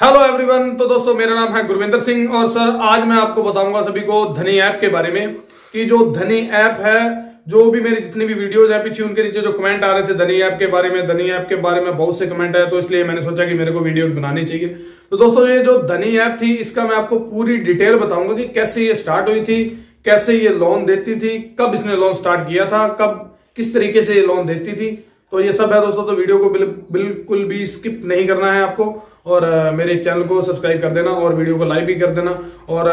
Hello everyone तो दोस्तों, मेरा नाम है गुरविंदर सिंह और सर, आज मैं आपको बताऊँगा सभी को धनी ऐप के बारे में कि जो धनी ऐप है, जो भी मेरी जितनी भी वीडियोस है, पीछे उनके नीचे जो कमेंट आ रहे थे धनी ऐप के बारे में, धनी ऐप के बारे में बहुत से कमेंट आए तो इसलिए मैंने सोचा कि मेरे को वीडियो बनानी चाहिए। तो दोस्तों, ये जो धनी ऐप थी, इसका मैं आपको पूरी डिटेल बताऊँगा कि कैसे ये स्टार्ट हुई थी, कैसे ये लोन देती थी, कब इसने लोन स्टार्ट किया था, कब, किस तरीके से ये लोन देती थी तो ये सब है दोस्तों तो वीडियो को बिल, बिल्कुल भी स्किप नहीं करना है आपको। और मेरे चैनल को सब्सक्राइब कर देना और वीडियो को लाइक भी कर देना। और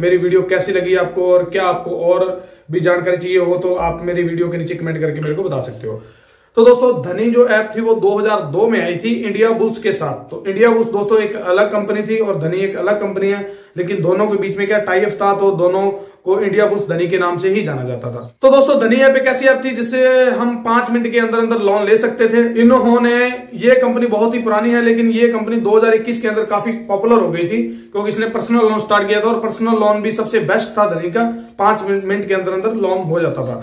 मेरी वीडियो कैसी लगी आपको और क्या आपको और भी जानकारी चाहिए हो तो आप मेरी वीडियो के नीचे कमेंट करके मेरे को बता सकते हो। तो दोस्तों, धनी जो ऐप थी वो 2002 में आई थी इंडिया बुल्स के साथ। तो इंडिया बुल्स दोस्तों एक अलग कंपनी थी और धनी एक अलग कंपनी है, लेकिन दोनों के बीच में क्या टाइफ था तो दोनों को इंडिया बुल्स धनी के नाम से ही जाना जाता था। तो दोस्तों, धनी ऐप एक ऐसी ऐप थी जिससे हम पाँच मिनट के अंदर अंदर लोन ले सकते थे। इन्होंने ये कंपनी बहुत ही पुरानी है, लेकिन ये कंपनी 2021 के अंदर काफ़ी पॉपुलर हो गई थी, क्योंकि इसने पर्सनल लोन स्टार्ट किया था और पर्सनल लोन भी सबसे बेस्ट था धनी का, पाँच मिनट के अंदर अंदर लोन हो जाता था।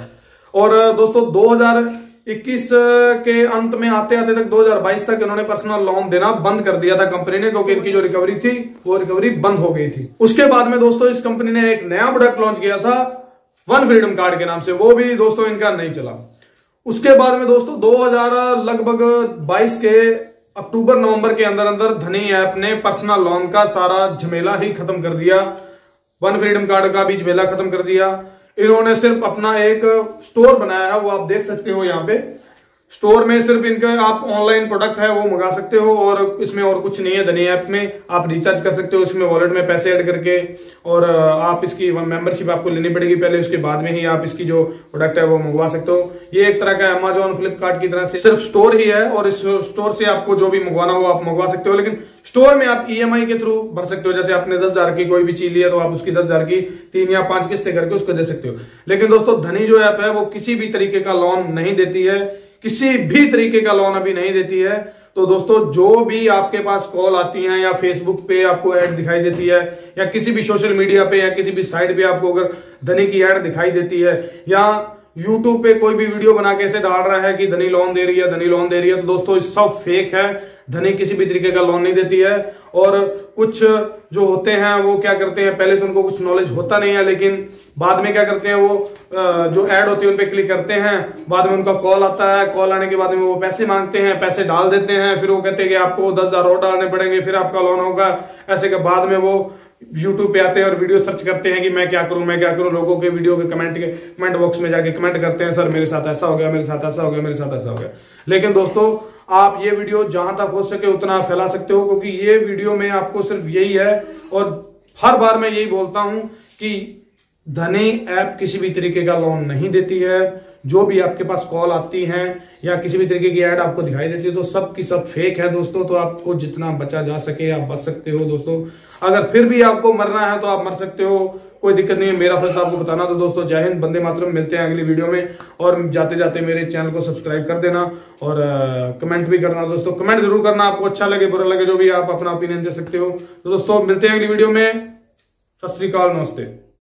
और, दोस्तों, दो हज़ार 21 के अंत में आते आते तक 2022 तक इन्होंने पर्सनल लोन देना बंद कर दिया था कंपनी ने, क्योंकि इनकी जो रिकवरी थी, वो रिकवरी बंद हो गई थी। उसके बाद में दोस्तों इस कंपनी ने एक नया प्रोडक्ट लॉन्च किया था वन फ्रीडम कार्ड के नाम से, वो भी दोस्तों इनका नहीं चला। उसके बाद में दोस्तों 2000 लगभग 22 के अक्टूबर, नवंबर के अंदर अंदर धनी ऐप ने पर्सनल लोन का सारा झमेला ही खत्म कर दिया। वन फ्रीडम कार्ड का भी झमेला खत्म कर दिया। इन्होंने सिर्फ़ अपना एक स्टोर बनाया है वो आप देख सकते हो यहाँ पे। स्टोर में सिर्फ़ इनका आप ऑनलाइन प्रोडक्ट है, वो मंगा सकते हो और इसमें और कुछ नहीं है धनी ऐप में। आप रिचार्ज कर सकते हो इसमें वॉलेट में पैसे ऐड करके और आप इसकी मेंबरशिप आपको लेनी पड़ेगी पहले, उसके बाद में ही आप इसकी जो प्रोडक्ट है वो मंगवा सकते हो। ये एक तरह का अमेजोन फ्लिपकार्ट की तरह से सिर्फ़ स्टोर ही है और इस स्टोर से आपको जो भी मंगवाना हो आप मंगवा सकते हो। लेकिन स्टोर में आप ईएमआई के थ्रू भर सकते हो, जैसे आपने दस हज़ार की कोई भी चीज़ लिया तो आप उसकी दस हज़ार की तीन या पाँच किस्तें करके उसको दे सकते हो। लेकिन दोस्तों, धनी जो ऐप है वो किसी भी तरीके का लोन नहीं देती है। किसी भी तरीके का लोन अभी नहीं देती है। तो दोस्तों, जो भी आपके पास कॉल आती है या फेसबुक पे आपको ऐड दिखाई देती है, या किसी भी सोशल मीडिया पे या किसी भी साइट पे आपको अगर धनी की ऐड दिखाई देती है, या यूट्यूब पे कोई भी वीडियो बना के ऐसे डाल रहा है कि धनी लोन दे रही है, धनी लोन दे रही है तो दोस्तों सब फेक है। धनी किसी भी तरीके का लोन नहीं देती है। और कुछ जो होते हैं, वो क्या करते हैं, पहले तो उनको कुछ नॉलेज होता नहीं है, लेकिन बाद में क्या करते हैं, वो जो एड होती है, उन पर क्लिक करते हैं। बाद में उनका कॉल आता है कॉल आने के बाद में वो पैसे मांगते हैं, पैसे डाल देते हैं, फिर वो कहते हैं कि आपको दस हज़ार और डालने पड़ेंगे, फिर आपका लोन होगा। ऐसे के बाद में वो यूट्यूब पे आते हैं और वीडियो सर्च करते हैं कि मैं क्या करूँ, मैं क्या करूँ। लोगों के वीडियो के कमेंट के कमेंट बॉक्स में जाके कमेंट करते हैं, सर, मेरे साथ ऐसा हो गया, मेरे साथ ऐसा हो गया, मेरे साथ ऐसा हो गया। लेकिन दोस्तों आप ये वीडियो जहाँ तक हो सके उतना फैला सकते हो, क्योंकि ये वीडियो में आपको सिर्फ़ यही है, और हर बार मैं यही बोलता हूँ कि धनी ऐप किसी भी तरीके का लोन नहीं देती है। जो भी आपके पास कॉल आती हैं, या किसी भी तरीके की ऐड आपको दिखाई देती है तो सब की सब फेक है दोस्तों तो आपको जितना बचा जा सके आप बच सकते हो दोस्तों। अगर फिर भी आपको मरना है तो आप मर सकते हो। कोई दिक्कत नहीं है, मेरा फ़र्स्ट आपको बताना था दोस्तों। जय हिंद, बंदे मातरम, मिलते हैं अगली वीडियो में। और जाते जाते मेरे चैनल को सब्सक्राइब कर देना और कमेंट भी करना दोस्तों। कमेंट ज़रूर करना, आपको अच्छा लगे, बुरा लगे, जो भी आप अपना ओपिनियन दे सकते हो। तो दोस्तों, मिलते हैं अगली वीडियो में। सत श्रीकाल नमस्ते।